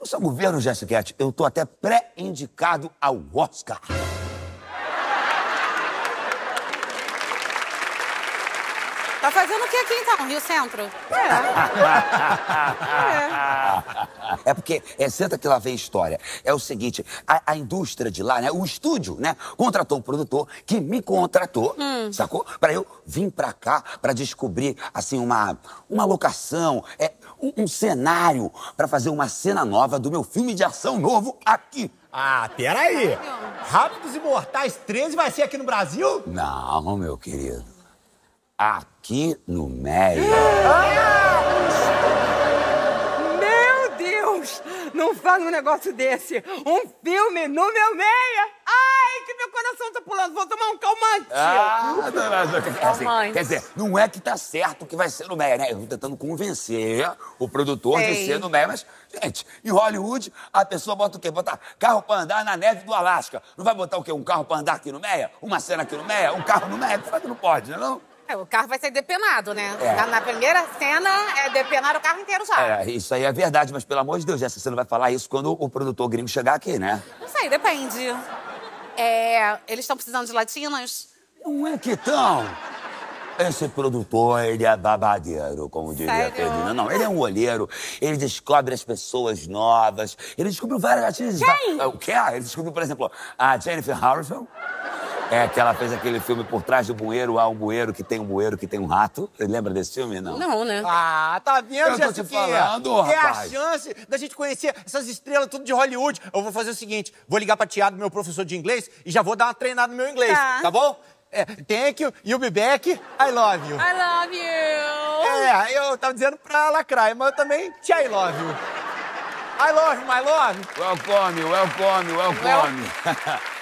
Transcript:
No seu governo, Jessiquete, eu tô até pré-indicado ao Oscar. Tá fazendo o que aqui então, Rio Centro? É porque, é, senta que lá vem história. É o seguinte, a, a indústria de lá, né, o estúdio, né, contratou um produtor que me contratou, sacou? Pra eu vir pra cá pra descobrir, assim, uma, uma locação, é, um, um cenário pra fazer uma cena nova do meu filme de ação novo aqui. Ah, peraí. Rápidos e Mortais 13 vai ser aqui no Brasil? Não, meu querido. Aqui no Meia. Não faz um negócio desse! Um filme no meu meia! Ai, que meu coração tá pulando! Vou tomar um calmante! Ah, não, não, não, quer, dizer, Calmante. quer dizer, não é que tá certo que vai ser no Meia, né? Eu tô tentando convencer o produtor de ser no Meia, mas, gente, em Hollywood, a pessoa bota o quê? Bota carro pra andar na neve do Alasca. Não vai botar o quê? Um carro pra andar aqui no Meia? Uma cena aqui no Meia? Um carro no Meia? Não pode, né? Não? É, o carro vai ser depenado, né? É. Na, na primeira cena, é depenar o carro inteiro já. É, isso aí é verdade, mas pelo amor de Deus, Jéssica, você não vai falar isso quando o produtor gringo chegar aqui, né? Não sei, depende. É, eles estão precisando de latinas? Não é que tão. Esse produtor, ele é babadeiro, como diria a Sério? Ferdinand. Não, ele é um olheiro, ele descobre as pessoas novas, ele descobriu várias atrizes. Quem? O que? Ele descobriu, por exemplo, a Jennifer Harrison. É, que ela fez aquele filme Por Trás do Bueiro, há um bueiro que tem um bueiro que tem um rato. Você lembra desse filme? Não. Não, né? Ah, tá vendo, Eu tô te falando, É a rapaz. chance da gente conhecer essas estrelas tudo de Hollywood. Eu vou fazer o seguinte, vou ligar pra Tiago, meu professor de inglês, e já vou dar uma treinada no meu inglês, Tá. tá, bom? É, thank you, you'll be back, I love you. I love you! É, eu tava dizendo pra lacrar, mas eu também te I love you. I love you, my love. Welcome, welcome, welcome.